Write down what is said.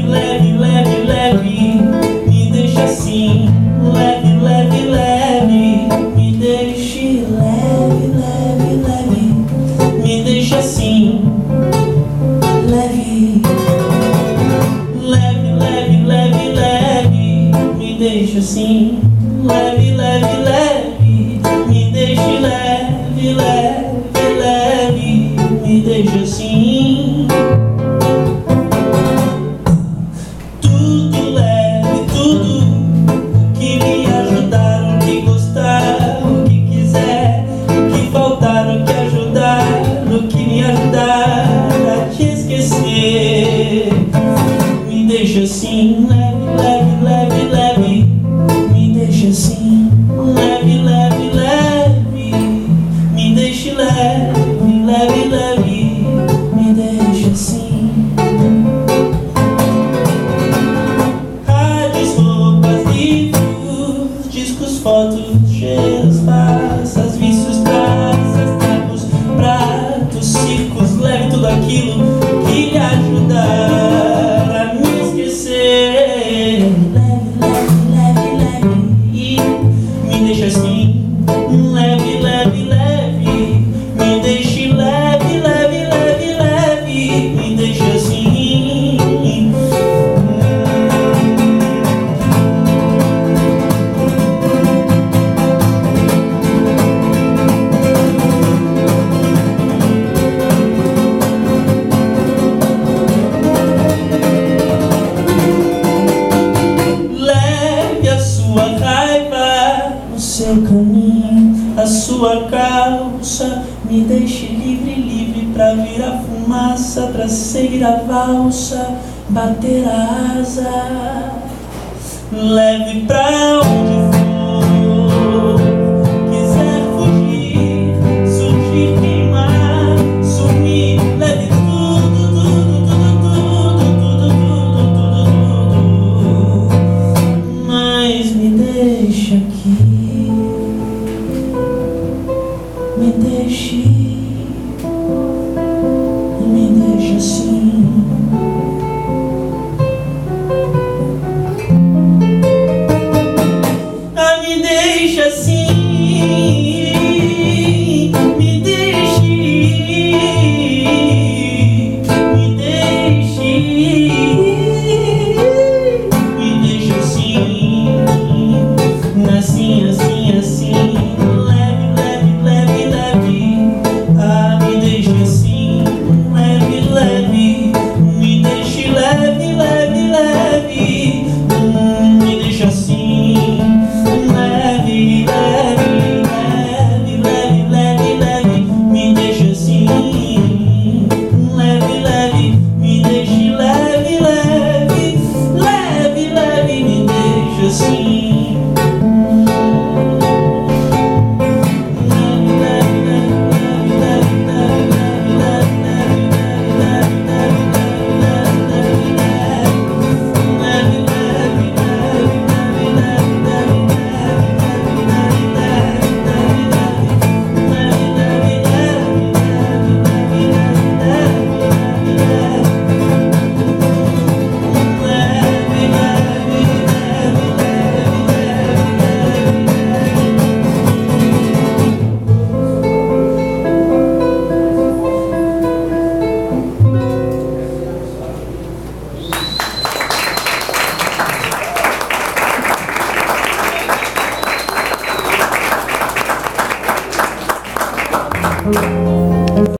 leve, leve, leve, leve, me deixa assim, leve, leve, leve, me deixe leve, leve, leve, me deixa assim, leve, leve, leve, leve, leve, me deixa assim, leve, leve, leve, me deixe leve, leve, leve, me deixa assim. Let me seu caminho, a sua calça. Me deixe livre, livre pra vir a fumaça, pra seguir a valsa, bater a asa. Leve pra onde for. me deixe oh you.